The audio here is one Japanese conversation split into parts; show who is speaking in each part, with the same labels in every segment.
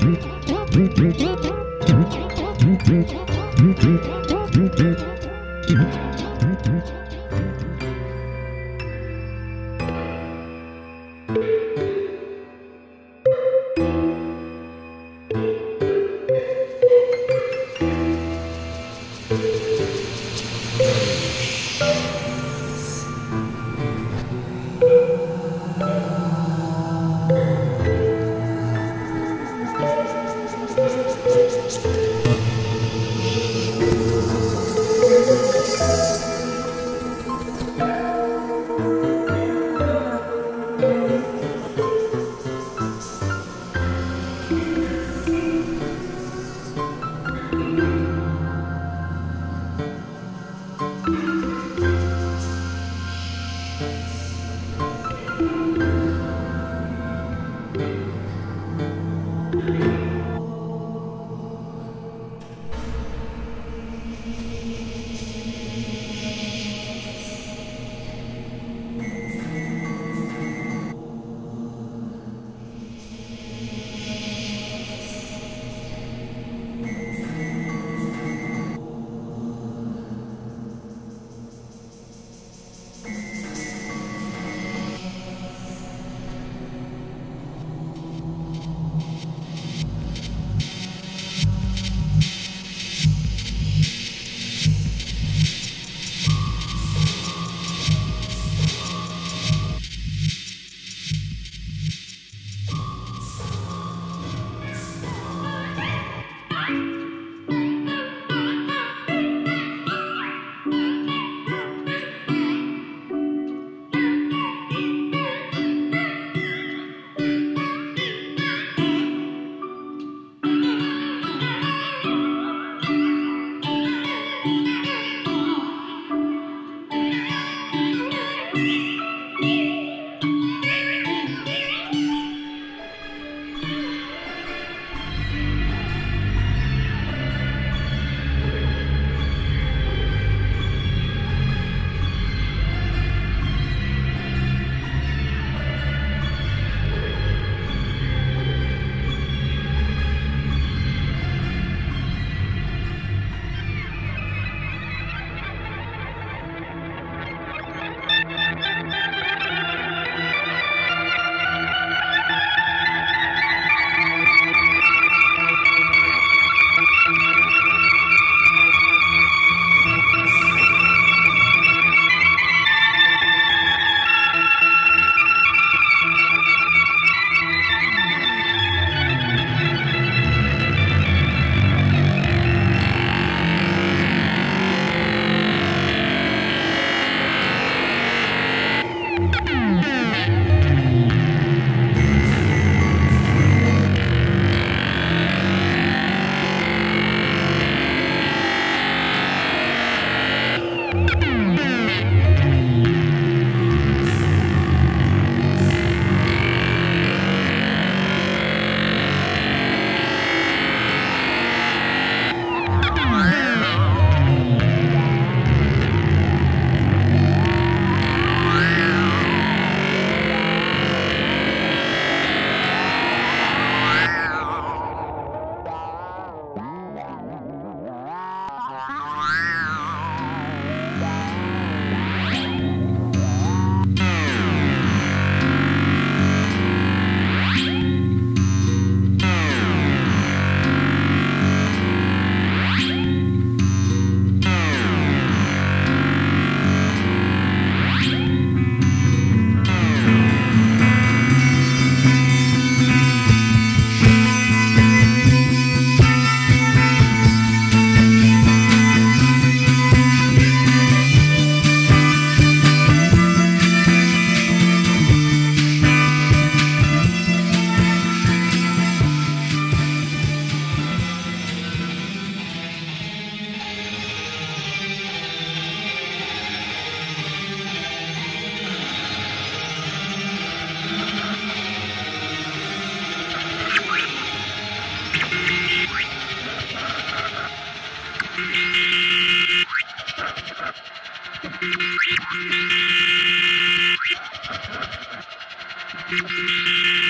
Speaker 1: Thank you.
Speaker 2: Thank you.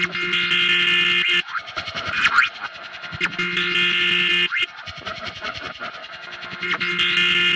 Speaker 2: you